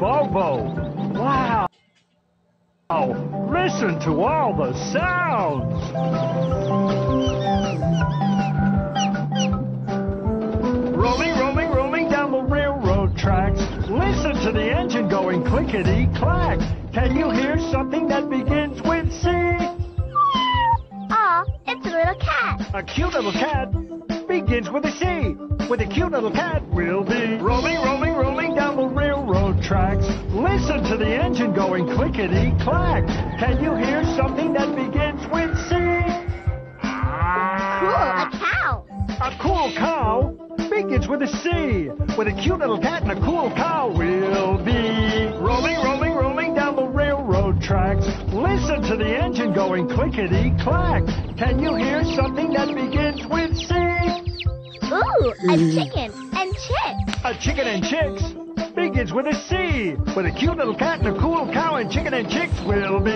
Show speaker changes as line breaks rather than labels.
Bobo. Wow. Listen to all the sounds. Rolling, rolling, rolling down the railroad tracks. Listen to the engine going clickety clack. Can you hear something that begins with C?
Aw, it's a little cat.
A cute little cat begins with a C. With a cute little cat, we'll be rolling, rolling, tracks. Listen to the engine going clickety clack. Can you hear something that begins with C?
Cool, a cow.
A cool cow begins with a C. With a cute little cat and a cool cow, we'll be rolling, rolling, rolling down the railroad tracks. Listen to the engine going clickety clack. Can you hear something that begins with C?
Ooh, a chicken and chicks.
A chicken and chicks begins with a C. With a cute little cat and a cool cow and chicken and chicks, we'll be.